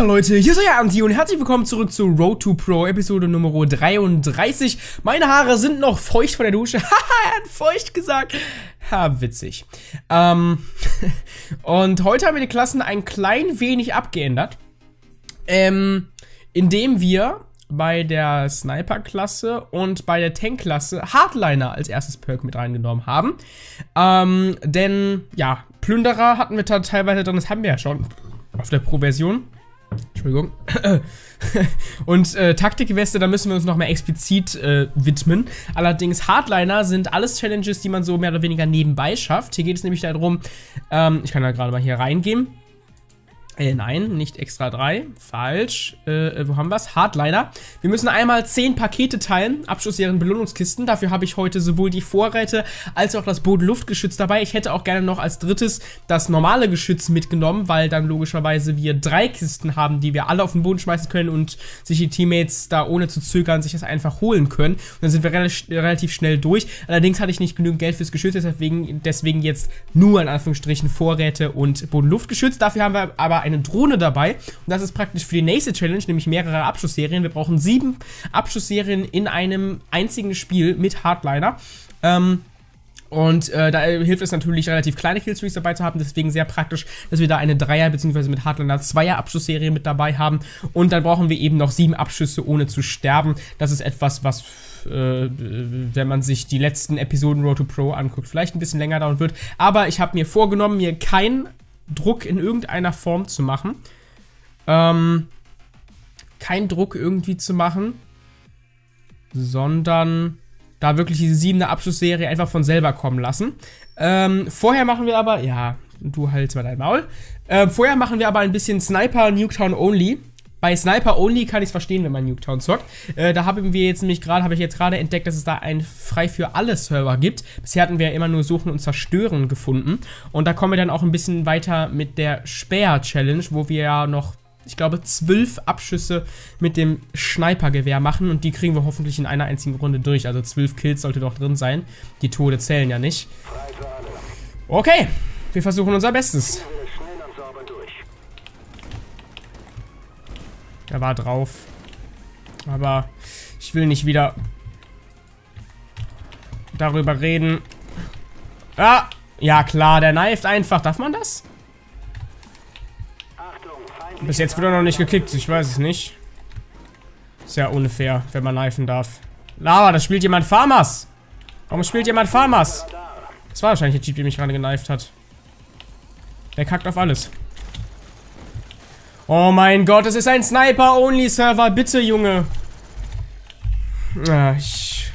Hallo Leute, hier ist euer Anti und herzlich willkommen zurück zu Road to Pro Episode Nummer 33. Meine Haare sind noch feucht von der Dusche. Haha, er hat feucht gesagt. Ha, witzig. Ähm, und heute haben wir die Klassen ein klein wenig abgeändert. Ähm, indem wir bei der Sniper-Klasse und bei der Tank-Klasse Hardliner als erstes Perk mit reingenommen haben. Ähm, denn, ja, Plünderer hatten wir teilweise drin, das haben wir ja schon auf der Pro-Version. Entschuldigung. und äh, Taktikweste, da müssen wir uns nochmal explizit äh, widmen. Allerdings Hardliner sind alles Challenges, die man so mehr oder weniger nebenbei schafft. Hier geht es nämlich darum, ähm, ich kann da gerade mal hier reingehen. Äh, nein, nicht extra 3. Falsch. Äh, wo haben wir es? Hardliner. Wir müssen einmal 10 Pakete teilen. Abschlussserien Belohnungskisten. Dafür habe ich heute sowohl die Vorräte als auch das Bodenluftgeschütz dabei. Ich hätte auch gerne noch als drittes das normale Geschütz mitgenommen, weil dann logischerweise wir drei Kisten haben, die wir alle auf den Boden schmeißen können und sich die Teammates da ohne zu zögern sich das einfach holen können. Und dann sind wir relativ schnell durch. Allerdings hatte ich nicht genügend Geld fürs Geschütz, deswegen, deswegen jetzt nur in Anführungsstrichen Vorräte und Bodenluftgeschütz. Dafür haben wir aber ein eine Drohne dabei. Und das ist praktisch für die nächste Challenge, nämlich mehrere Abschussserien. Wir brauchen sieben Abschussserien in einem einzigen Spiel mit Hardliner. Ähm, und äh, da hilft es natürlich, relativ kleine Killstreaks dabei zu haben. Deswegen sehr praktisch, dass wir da eine Dreier- bzw. mit Hardliner Zweier Abschussserie mit dabei haben. Und dann brauchen wir eben noch sieben Abschüsse ohne zu sterben. Das ist etwas, was, äh, wenn man sich die letzten Episoden Road to Pro anguckt, vielleicht ein bisschen länger dauern wird. Aber ich habe mir vorgenommen, mir kein Druck in irgendeiner Form zu machen. Ähm, kein Druck irgendwie zu machen, sondern da wirklich diese siebene Abschlussserie einfach von selber kommen lassen. Ähm, vorher machen wir aber, ja, du halt mal dein Maul. Äh, vorher machen wir aber ein bisschen Sniper Nuketown Only. Bei Sniper Only kann ich es verstehen, wenn man Nuketown zockt. Äh, da haben wir jetzt nämlich gerade, habe ich jetzt gerade entdeckt, dass es da einen frei für alle Server gibt. Bisher hatten wir ja immer nur Suchen und Zerstören gefunden. Und da kommen wir dann auch ein bisschen weiter mit der Speer-Challenge, wo wir ja noch ich glaube, zwölf Abschüsse mit dem Snipergewehr machen und die kriegen wir hoffentlich in einer einzigen Runde durch. Also zwölf Kills sollte doch drin sein. Die Tode zählen ja nicht. Okay, wir versuchen unser Bestes. Er war drauf. Aber ich will nicht wieder darüber reden. Ah! Ja, klar, der kneift einfach. Darf man das? Bis jetzt wird er noch nicht gekickt. Ich weiß es nicht. Ist ja unfair, wenn man knifen darf. Lava, das spielt jemand Farmers. Warum spielt jemand Farmers? Das war wahrscheinlich der Typ, der mich gerade geneift hat. Der kackt auf alles. Oh mein Gott, es ist ein Sniper-Only-Server. Bitte, Junge. Ah, ich...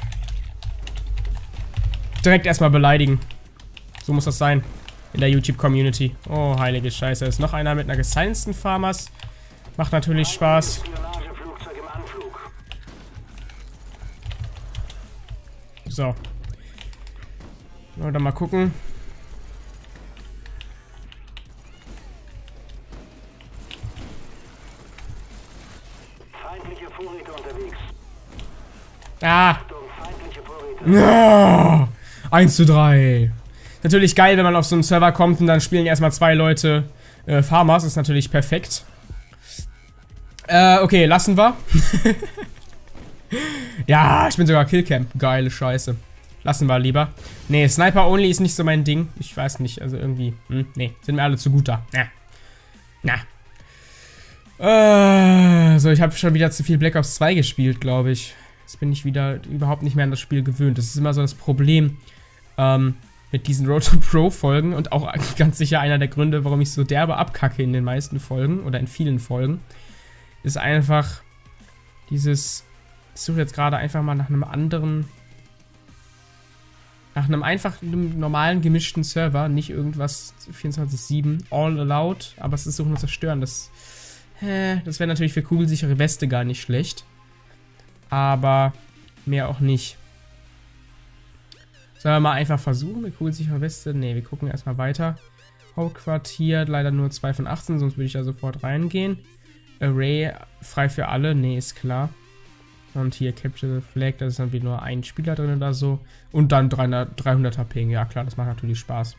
Direkt erstmal beleidigen. So muss das sein. In der YouTube-Community. Oh, heilige Scheiße. Ist noch einer mit einer gesignsten Farmers. Macht natürlich Spaß. So. Oder mal gucken. Ah. Ja. 1 zu 3. Natürlich geil, wenn man auf so einen Server kommt und dann spielen erstmal zwei Leute äh, Farmers. Ist natürlich perfekt. Äh, okay, lassen wir. ja, ich bin sogar Killcam. Geile Scheiße. Lassen wir lieber. Nee, Sniper Only ist nicht so mein Ding. Ich weiß nicht, also irgendwie. Hm, nee, sind mir alle zu gut da. Na. Na. Äh, so, ich habe schon wieder zu viel Black Ops 2 gespielt, glaube ich. Jetzt bin ich wieder überhaupt nicht mehr an das Spiel gewöhnt. Das ist immer so das Problem ähm, mit diesen Road to Pro Folgen und auch ganz sicher einer der Gründe, warum ich so derbe abkacke in den meisten Folgen oder in vielen Folgen, ist einfach dieses. Ich suche jetzt gerade einfach mal nach einem anderen. Nach einem einfach normalen gemischten Server, nicht irgendwas 24-7, all allowed, aber es ist Suchen und Zerstören. Das, äh, das wäre natürlich für kugelsichere Weste gar nicht schlecht aber mehr auch nicht. Sollen wir mal einfach versuchen? Eine kugelsichere Weste? Ne, wir gucken erstmal weiter. Hauptquartier, leider nur 2 von 18, sonst würde ich da sofort reingehen. Array, frei für alle, ne, ist klar. Und hier Capture the Flag, da ist dann wieder nur ein Spieler drin oder so. Und dann 300, 300er Ping, ja klar, das macht natürlich Spaß.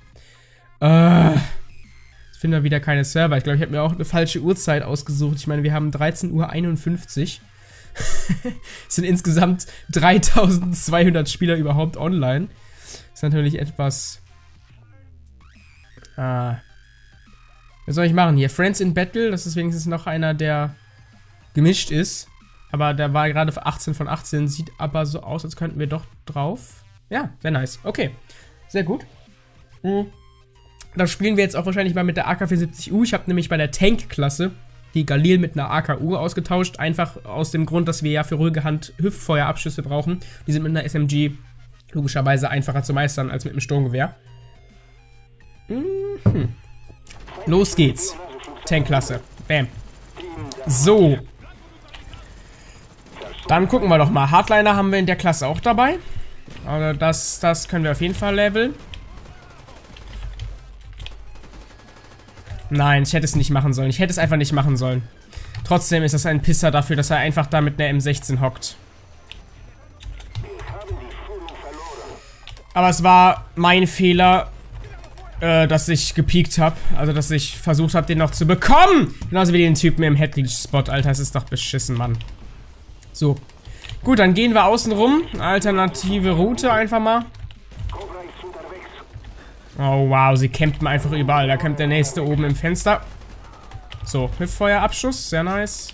Äh, Ich finde wieder keine Server. Ich glaube, ich habe mir auch eine falsche Uhrzeit ausgesucht. Ich meine, wir haben 13.51 Uhr. Es sind insgesamt 3200 Spieler überhaupt online. Ist natürlich etwas. Ah. Was soll ich machen hier? Friends in Battle, das ist wenigstens noch einer, der gemischt ist. Aber der war gerade für 18 von 18. Sieht aber so aus, als könnten wir doch drauf. Ja, sehr nice. Okay. Sehr gut. Mhm. Da spielen wir jetzt auch wahrscheinlich mal mit der AK-74U. Ich habe nämlich bei der Tank-Klasse die Galil mit einer AKU ausgetauscht. Einfach aus dem Grund, dass wir ja für ruhige Hand Hüftfeuerabschüsse brauchen. Die sind mit einer SMG logischerweise einfacher zu meistern als mit einem Sturmgewehr. Mhm. Los geht's. Tankklasse. Bam. So. Dann gucken wir doch mal. Hardliner haben wir in der Klasse auch dabei. Also das, das können wir auf jeden Fall leveln. Nein, ich hätte es nicht machen sollen. Ich hätte es einfach nicht machen sollen. Trotzdem ist das ein Pisser dafür, dass er einfach da mit einer M16 hockt. Aber es war mein Fehler, äh, dass ich gepiekt habe. Also, dass ich versucht habe, den noch zu bekommen. Genauso wie den Typen im Headleach-Spot. Alter, es ist doch beschissen, Mann. So. Gut, dann gehen wir außen rum. Alternative Route einfach mal. Oh, wow, sie campen einfach überall. Da campt der nächste oben im Fenster. So, Hüftfeuerabschuss, sehr nice.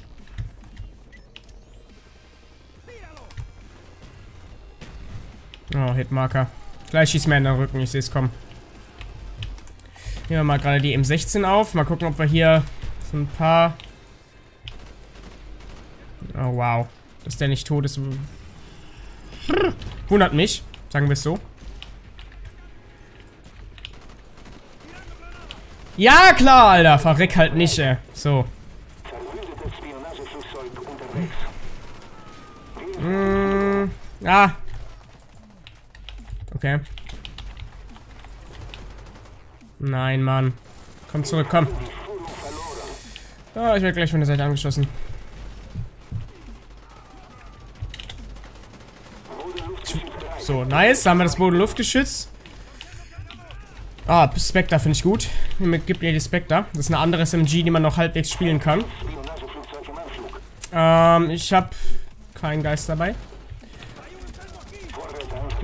Oh, Hitmarker. Gleich schießt mir in den Rücken, ich sehe es kommen. Nehmen wir mal gerade die M16 auf. Mal gucken, ob wir hier so ein paar... Oh, wow. Dass der nicht tot ist. Wundert mich, sagen wir es so. Ja, klar, Alter. Verreck halt nicht, ey. So. Mm, ja. Okay. Nein, Mann. Komm zurück, komm. Oh, ich werde gleich von der Seite angeschossen. So, nice. Da haben wir das Bodenluftgeschütz. Ah, Spectre finde ich gut. Gib mir die Spectre. Das ist eine andere SMG, die man noch halbwegs spielen kann. Ähm, ich habe keinen Geist dabei.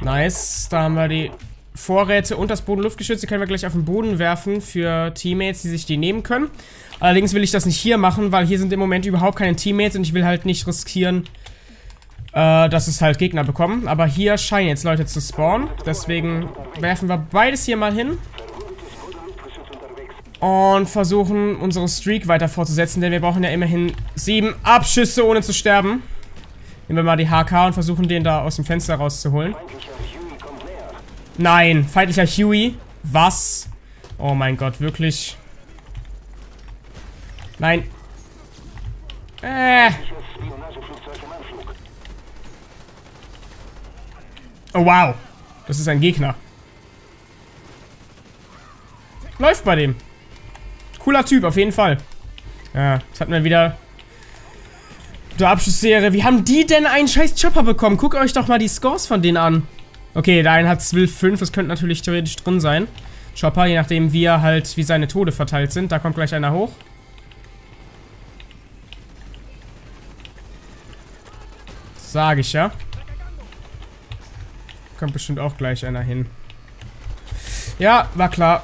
Nice. Da haben wir die Vorräte und das Bodenluftgeschütz. Die können wir gleich auf den Boden werfen für Teammates, die sich die nehmen können. Allerdings will ich das nicht hier machen, weil hier sind im Moment überhaupt keine Teammates und ich will halt nicht riskieren, äh, dass es halt Gegner bekommen. Aber hier scheinen jetzt Leute zu spawnen. Deswegen werfen wir beides hier mal hin. Und versuchen, unsere Streak weiter fortzusetzen, denn wir brauchen ja immerhin sieben Abschüsse, ohne zu sterben. Nehmen wir mal die HK und versuchen, den da aus dem Fenster rauszuholen. Nein, feindlicher Huey. Was? Oh mein Gott, wirklich? Nein. Äh. Oh, wow. Das ist ein Gegner. Läuft bei dem. Cooler Typ, auf jeden Fall. Ja, jetzt hatten wir wieder die Abschlussserie. Wie haben die denn einen scheiß Chopper bekommen? Guckt euch doch mal die Scores von denen an. Okay, der eine hat 12,5. Das könnte natürlich theoretisch drin sein. Chopper, je nachdem wie er halt, wie seine Tode verteilt sind. Da kommt gleich einer hoch. Sage ich ja. Kommt bestimmt auch gleich einer hin. Ja, war klar.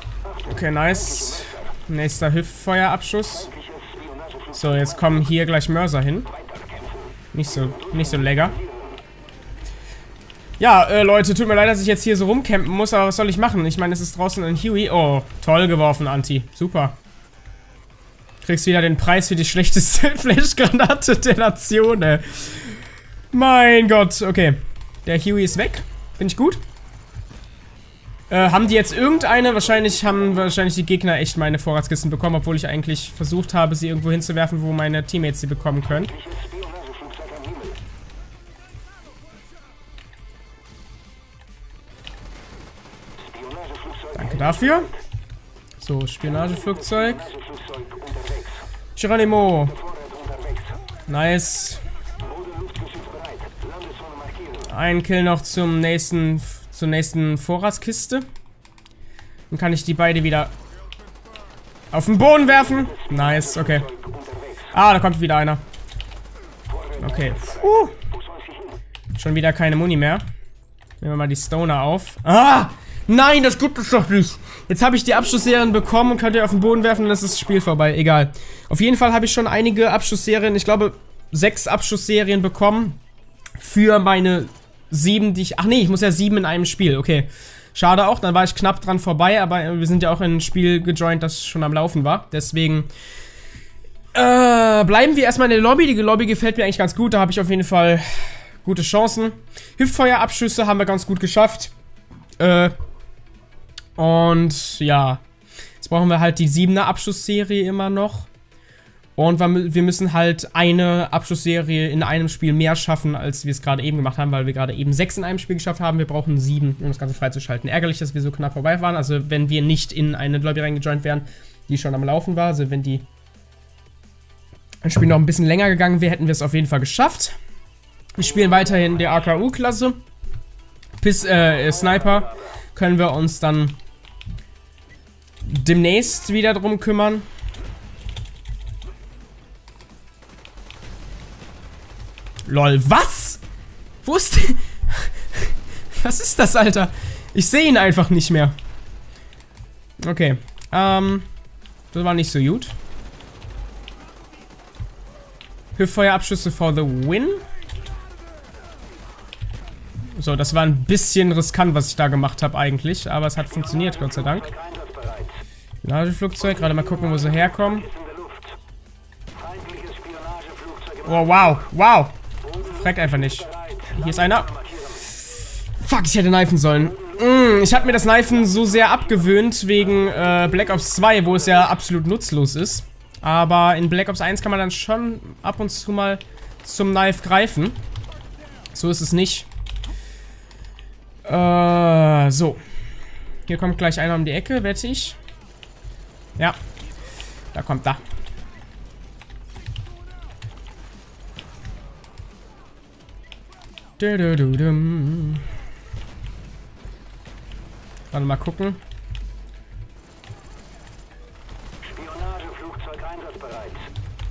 Okay, nice. Nächster Hüftfeuerabschuss. So, jetzt kommen hier gleich Mörser hin. Nicht so, nicht so lecker. Ja, äh, Leute, tut mir leid, dass ich jetzt hier so rumcampen muss, aber was soll ich machen? Ich meine, es ist draußen ein Huey. Oh, toll geworfen, Anti. Super. Kriegst wieder den Preis für die schlechteste Flashgranate der Nation, ey. Mein Gott, okay. Der Huey ist weg. Finde ich gut. Äh, haben die jetzt irgendeine? Wahrscheinlich haben wahrscheinlich die Gegner echt meine Vorratskisten bekommen, obwohl ich eigentlich versucht habe, sie irgendwo hinzuwerfen, wo meine Teammates sie bekommen können. Danke dafür. So, Spionageflugzeug. Geronimo. Nice. Ein Kill noch zum nächsten, zur nächsten Vorratskiste. Dann kann ich die beide wieder Auf den Boden werfen. Nice, okay. Ah, da kommt wieder einer. Okay. Uh. Schon wieder keine Muni mehr. Nehmen wir mal die Stoner auf. Ah! Nein, das gibt es doch nicht. Jetzt habe ich die Abschussserien bekommen und könnt ihr auf den Boden werfen und dann ist das Spiel vorbei. Egal. Auf jeden Fall habe ich schon einige Abschussserien, ich glaube sechs Abschussserien bekommen. Für meine sieben, die ich... Ach nee, ich muss ja sieben in einem Spiel. Okay. Schade auch, dann war ich knapp dran vorbei, aber wir sind ja auch in ein Spiel gejoint, das schon am Laufen war. Deswegen... Äh, bleiben wir erstmal in der Lobby. Die Lobby gefällt mir eigentlich ganz gut. Da habe ich auf jeden Fall gute Chancen. Hüftfeuerabschüsse haben wir ganz gut geschafft. Äh, und ja, jetzt brauchen wir halt die 7er Abschussserie immer noch. Und wir müssen halt eine Abschussserie in einem Spiel mehr schaffen, als wir es gerade eben gemacht haben, weil wir gerade eben sechs in einem Spiel geschafft haben. Wir brauchen sieben, um das Ganze freizuschalten. Ärgerlich, dass wir so knapp vorbei waren. Also wenn wir nicht in eine Lobby reingejoint wären, die schon am Laufen war, also wenn die ein Spiel noch ein bisschen länger gegangen wäre, hätten wir es auf jeden Fall geschafft. Wir spielen weiterhin der AKU-Klasse. Bis äh, Sniper können wir uns dann demnächst wieder drum kümmern. Lol, was? Wo ist der? Was ist das, Alter? Ich sehe ihn einfach nicht mehr. Okay. Ähm. Das war nicht so gut. Hüftfeuerabschüsse for the win. So, das war ein bisschen riskant, was ich da gemacht habe eigentlich. Aber es hat funktioniert, Gott sei Dank. Spionageflugzeug, gerade mal gucken, wo sie herkommen. Oh, wow, wow. Freck einfach nicht. Hier ist einer. Fuck, ich hätte knifen sollen. Mm, ich habe mir das Knifen so sehr abgewöhnt wegen äh, Black Ops 2, wo es ja absolut nutzlos ist. Aber in Black Ops 1 kann man dann schon ab und zu mal zum Knife greifen. So ist es nicht. Äh, so. Hier kommt gleich einer um die Ecke, wette ich. Ja. Da kommt da. Du, du, du, dum. Warte mal gucken.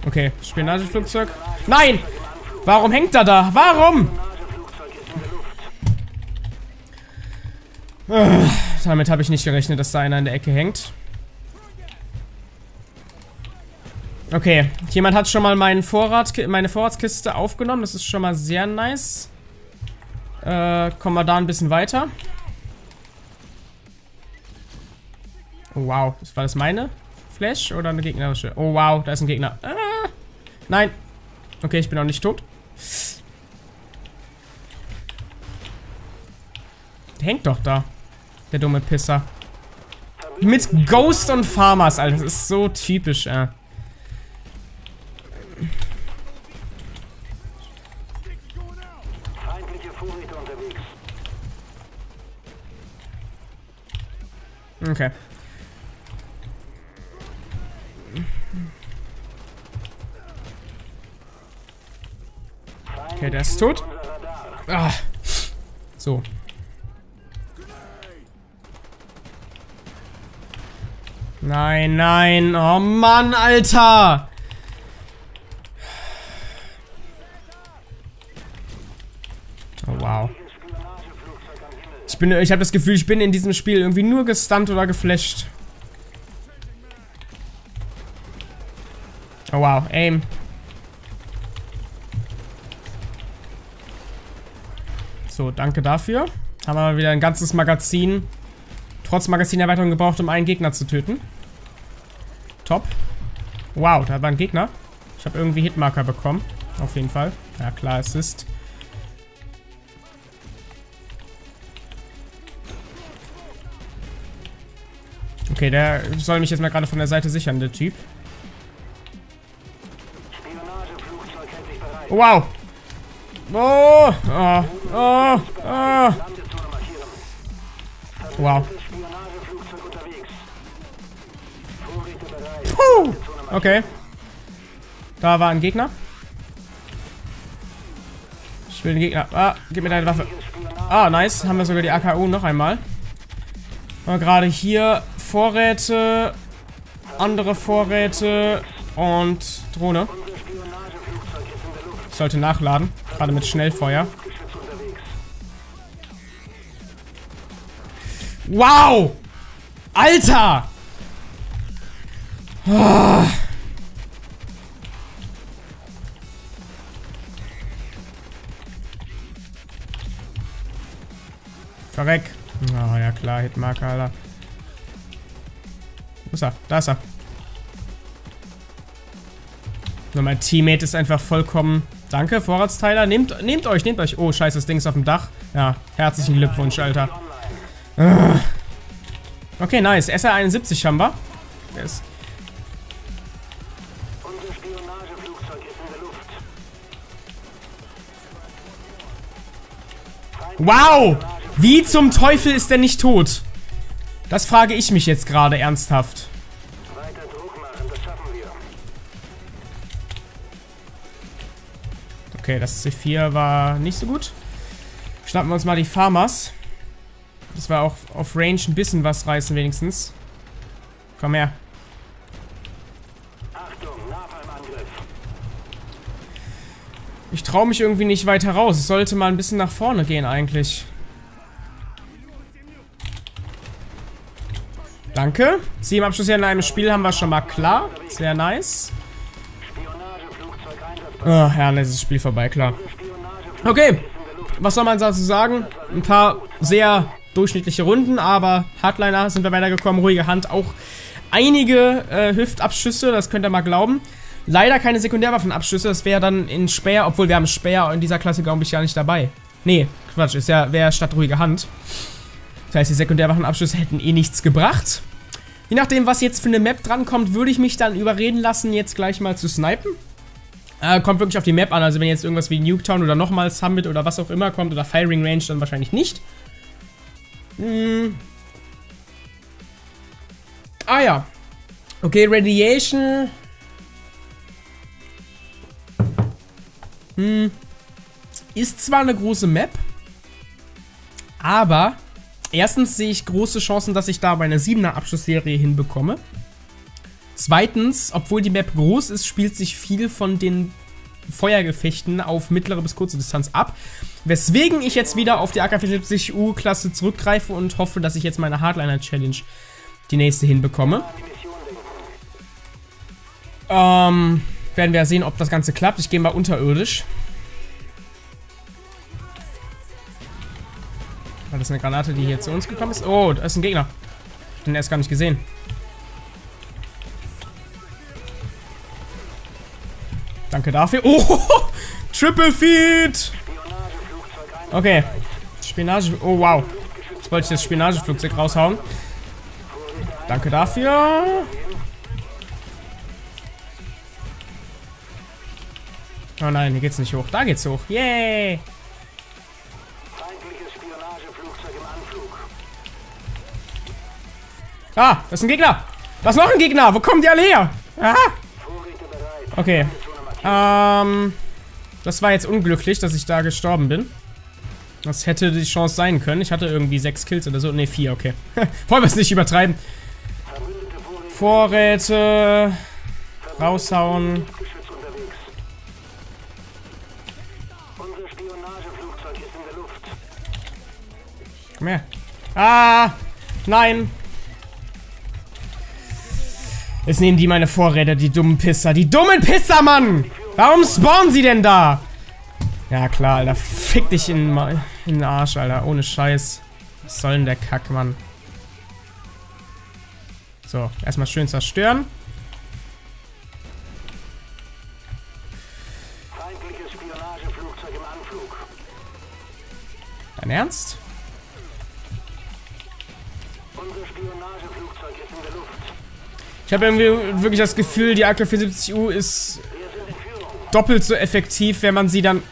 Okay, Spionageflugzeug. Nein! Warum hängt er da? Warum? Damit habe ich nicht gerechnet, dass da einer in der Ecke hängt. Okay, jemand hat schon mal meinen Vorrat, meine Vorratskiste aufgenommen. Das ist schon mal sehr nice. Äh, kommen wir da ein bisschen weiter. Oh, wow. War das meine Flash oder eine gegnerische? Oh, wow. Da ist ein Gegner. Ah, nein. Okay, ich bin noch nicht tot. Der hängt doch da. Der dumme Pisser. Mit Ghost und Farmers, Alter. Das ist so typisch, äh. Okay. Okay, der ist tot. Ah. So. Nein, nein. Oh Mann, Alter. Ich bin, ich habe das Gefühl, ich bin in diesem Spiel irgendwie nur gestunt oder geflasht. Oh wow, aim. So, danke dafür. Haben wir wieder ein ganzes Magazin, trotz Magazinerweiterung gebraucht, um einen Gegner zu töten. Top. Wow, da war ein Gegner. Ich habe irgendwie Hitmarker bekommen. Auf jeden Fall. Ja, klar, es Okay, der soll mich jetzt mal gerade von der Seite sichern, der Typ. wow. Oh, oh, oh, oh. Wow. Puh. Okay. Da war ein Gegner. Ich will den Gegner. Ah, gib mir deine Waffe. Ah, nice. Haben wir sogar die AKU noch einmal. Und gerade hier Vorräte. andere Vorräte und Drohne. Ich sollte nachladen, gerade mit Schnellfeuer. Wow! Alter! Oh. Verreck. Oh, ja klar, Hitmarker, Alter. Ist er? Da ist er. Nur mein Teammate ist einfach vollkommen... Danke, Vorratsteiler. Nehmt, nehmt euch, nehmt euch. Oh, scheiße, das Ding ist auf dem Dach. Ja, herzlichen Glückwunsch, Alter. Okay, nice. SR-71 haben wir. Ist... Wow! Wie zum Teufel ist der nicht tot? Das frage ich mich jetzt gerade ernsthaft. Okay, das C4 war nicht so gut. Schnappen wir uns mal die Farmers. Das war auch auf Range ein bisschen was reißen wenigstens. Komm her. Ich traue mich irgendwie nicht weiter raus. Es sollte mal ein bisschen nach vorne gehen eigentlich. Danke. Sieben Abschlüsse in einem Spiel haben wir schon mal klar. Sehr nice. Oh, ja, dann ist das Spiel vorbei, klar. Okay. Was soll man dazu sagen? Ein paar sehr durchschnittliche Runden, aber Hardliner sind wir weitergekommen. Ruhige Hand auch einige äh, Hüftabschüsse, das könnt ihr mal glauben. Leider keine Sekundärwaffenabschüsse, das wäre dann in Speer, obwohl wir haben Speer in dieser Klasse, glaube ich, gar nicht dabei. Nee, Quatsch, ist ja, wäre statt ruhige Hand. Das heißt, die Sekundärwaffenabschüsse hätten eh nichts gebracht. Je nachdem, was jetzt für eine Map drankommt, würde ich mich dann überreden lassen, jetzt gleich mal zu snipen. Äh, kommt wirklich auf die Map an, also wenn jetzt irgendwas wie Nuketown oder nochmal Summit oder was auch immer kommt oder Firing Range, dann wahrscheinlich nicht. Hm. Ah ja. Okay, Radiation. Hm. Ist zwar eine große Map, aber Erstens sehe ich große Chancen, dass ich da bei einer 7er Abschlussserie hinbekomme. Zweitens, obwohl die Map groß ist, spielt sich viel von den Feuergefechten auf mittlere bis kurze Distanz ab. Weswegen ich jetzt wieder auf die AK-74U-Klasse zurückgreife und hoffe, dass ich jetzt meine Hardliner-Challenge die nächste hinbekomme. Ähm, werden wir sehen, ob das Ganze klappt. Ich gehe mal unterirdisch. Das eine Granate, die hier zu uns gekommen ist? Oh, da ist ein Gegner. Ich hab den erst gar nicht gesehen. Danke dafür. Oh, Triple Feed. Okay. Spionage. Oh, wow. Jetzt wollte ich das Spionageflugzeug raushauen. Danke dafür. Oh nein, hier geht's nicht hoch. Da geht's hoch. Yay. Ah, das ist ein Gegner. Da ist noch ein Gegner. Wo kommen die alle her? Aha. Okay. Ähm, das war jetzt unglücklich, dass ich da gestorben bin. Das hätte die Chance sein können. Ich hatte irgendwie sechs Kills oder so. Ne, vier, okay. Wollen wir es nicht übertreiben. Vorräte. Raushauen. Komm her. Ah! Nein! Jetzt nehmen die meine Vorräte, die dummen Pisser. Die dummen Pisser, Mann! Warum spawnen sie denn da? Ja, klar, Alter. Fick dich in, in den Arsch, Alter. Ohne Scheiß. Was soll denn der Kack, Mann? So, erstmal schön zerstören. Dein Ernst? Ich habe irgendwie wirklich das Gefühl, die AK-74U ist doppelt so effektiv, wenn man sie dann...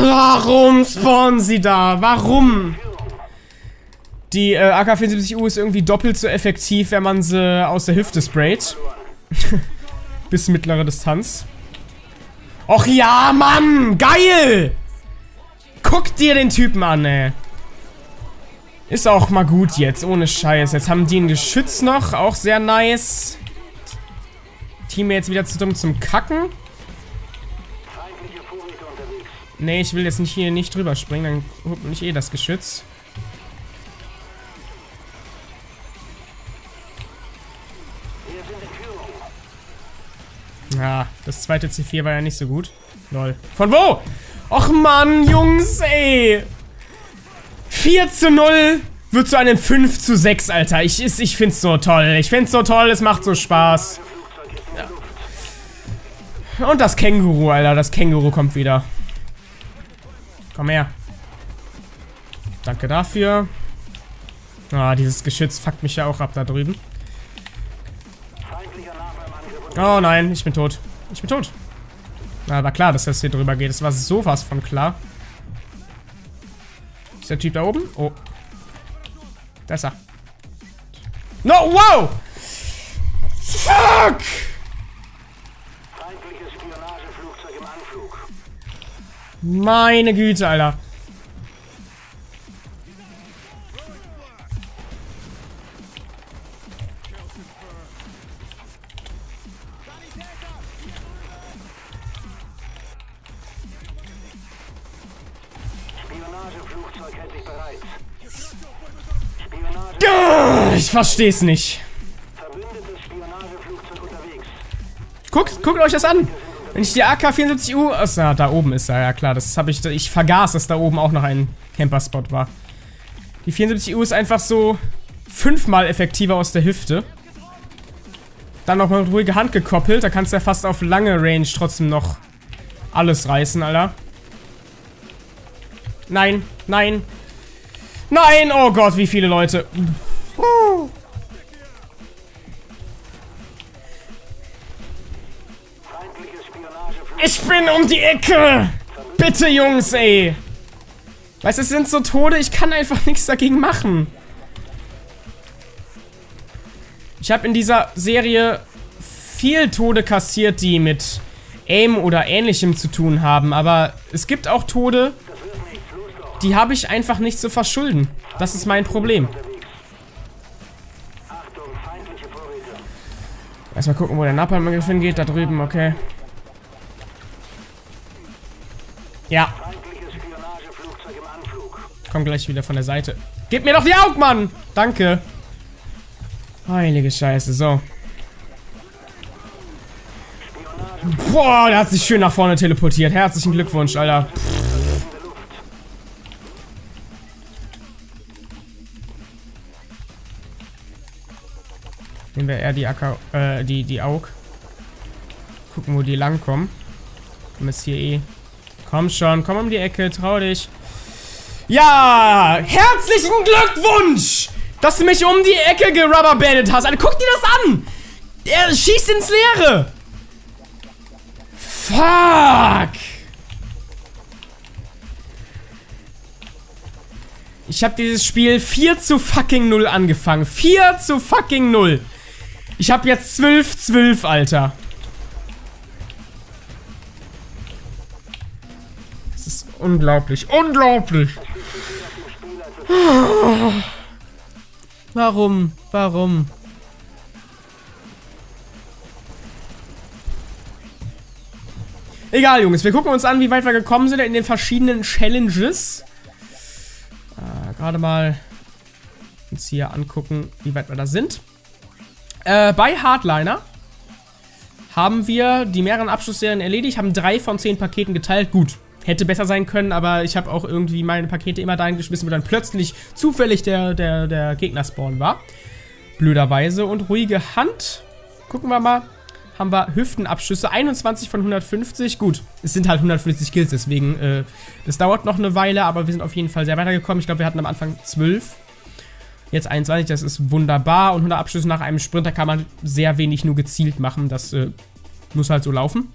Warum spawnen sie da? Warum? Die äh, AK-74U ist irgendwie doppelt so effektiv, wenn man sie aus der Hüfte sprayt. Bis mittlere Distanz. Och ja, Mann! Geil! Guck dir den Typen an, ey. Ist auch mal gut jetzt, ohne Scheiß. Jetzt haben die ein Geschütz noch, auch sehr nice. Team jetzt wieder zu dumm zum Kacken. Nee, ich will jetzt nicht hier nicht drüber springen, dann holt nicht eh das Geschütz. Ja, das zweite C4 war ja nicht so gut. Lol. Von wo? Och Mann, Jungs, ey. 4 zu 0 wird zu einem 5 zu 6, Alter. Ich, ich find's so toll. Ich find's so toll, es macht so Spaß. Ja. Und das Känguru, Alter. Das Känguru kommt wieder. Komm her. Danke dafür. Ah, dieses Geschütz fuckt mich ja auch ab da drüben. Oh nein, ich bin tot. Ich bin tot. Na, war klar, dass das hier drüber geht. Das war sowas von klar. Ist der Typ da oben? Oh. Da ist er. No, wow! Fuck! Meine Güte, Alter. Ich versteh's nicht. Guckt, guckt euch das an. Wenn ich die AK-74U... Achso, da oben ist er, ja klar. Das habe ich... Ich vergaß, dass da oben auch noch ein Camper-Spot war. Die 74U ist einfach so fünfmal effektiver aus der Hüfte. Dann noch mal mit ruhige Hand gekoppelt. Da kannst du ja fast auf lange Range trotzdem noch alles reißen, Alter. Nein, nein. Nein, oh Gott, wie viele Leute. Ich bin um die Ecke! Bitte, Jungs, ey! Weißt du, es sind so Tode, ich kann einfach nichts dagegen machen. Ich habe in dieser Serie viel Tode kassiert, die mit Aim oder ähnlichem zu tun haben, aber es gibt auch Tode, die habe ich einfach nicht zu verschulden. Das ist mein Problem. Erstmal gucken, wo der Napalm-Angriff hingeht. Da drüben, okay. Ja. Komm gleich wieder von der Seite. Gib mir doch die Augen, Mann! Danke. Heilige Scheiße, so. Boah, der hat sich schön nach vorne teleportiert. Herzlichen Glückwunsch, Alter. Nehmen wir eher die Acker, äh, die, die Aug. Gucken, wo die langkommen. Komm jetzt hier eh. Komm schon, komm um die Ecke, trau dich. Ja, herzlichen Glückwunsch, dass du mich um die Ecke gerubberbandet hast. Alter, guck dir das an. Er schießt ins Leere. Fuck. Ich habe dieses Spiel 4 zu fucking 0 angefangen. 4 zu fucking 0. Ich habe jetzt 12, 12, Alter. Unglaublich. Unglaublich. Warum? Warum? Egal, Jungs. Wir gucken uns an, wie weit wir gekommen sind in den verschiedenen Challenges. Äh, Gerade mal uns hier angucken, wie weit wir da sind. Äh, bei Hardliner haben wir die mehreren Abschlussserien erledigt, haben drei von zehn Paketen geteilt. Gut, hätte besser sein können, aber ich habe auch irgendwie meine Pakete immer dahin geschmissen, wo dann plötzlich zufällig der, der, der Gegner-Spawn war. Blöderweise. Und ruhige Hand. Gucken wir mal. Haben wir Hüftenabschüsse. 21 von 150. Gut, es sind halt 150 Kills, deswegen, äh, das dauert noch eine Weile, aber wir sind auf jeden Fall sehr weitergekommen. Ich glaube, wir hatten am Anfang 12. Jetzt 21, das ist wunderbar. Und 100 Abschlüsse nach einem Sprinter kann man sehr wenig nur gezielt machen. Das äh, muss halt so laufen.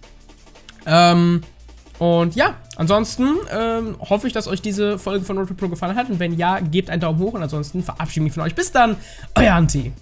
Ähm, und ja, ansonsten ähm, hoffe ich, dass euch diese Folge von Road Pro gefallen hat. Und wenn ja, gebt einen Daumen hoch. Und ansonsten verabschiede ich mich von euch. Bis dann, euer Anti.